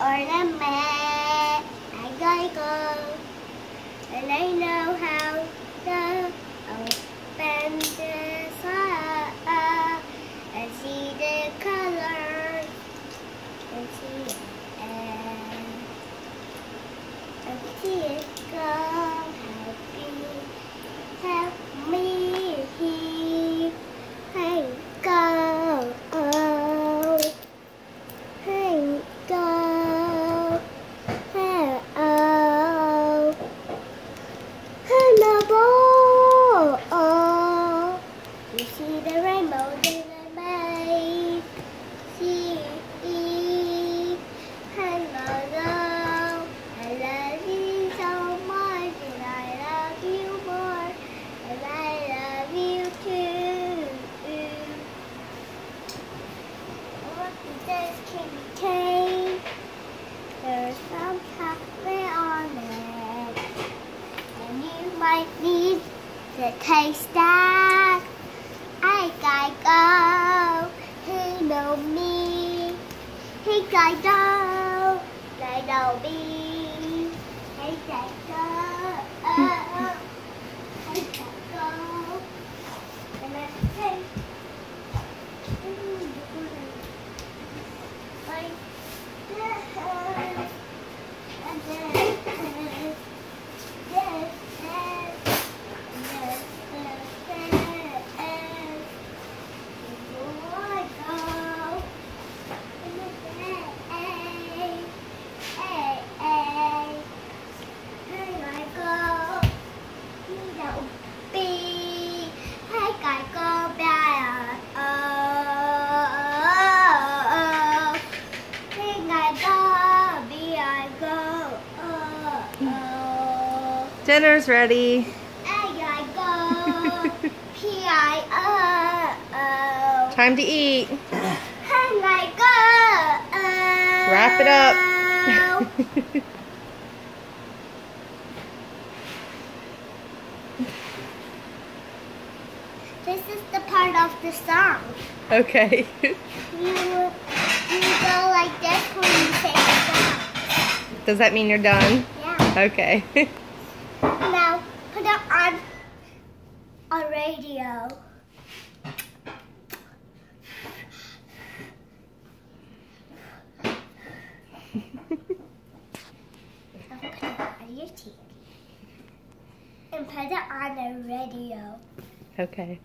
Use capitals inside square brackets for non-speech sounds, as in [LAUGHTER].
ornament. I gotta go. And I know how to open this up and see the colors and see it and see it go. Help me, help me, hey, go. Oh. Hey, go. Hey, oh. Hey, my ball. Oh. You see the rainbow that I made. See, hello, hello. I love you so much, and I love you more, and I love you too. What is this candy cane? There's some chocolate on it. And you might need to taste that. I gotta go. Hey, know me. Hey, gotta go. I know me. Hey, gotta go. Oh, hey, gotta go. And then, hey. Like this. And then this, this, this, this, this, this. Before I go, and then, hey, hey, hey, hey, I go. You don't be. Hey, I go back. Oh, hey, I go. Be I go. Oh, oh. Dinner's ready. Hey, I go. P I O. Time to eat. Hey, I go. Wrap it up. [LAUGHS] This is the part of the song. okay. You you go like this when you say the song. Does that mean you're done? Yeah. Okay. [LAUGHS] Now put it on a radio. And put it on the radio. okay.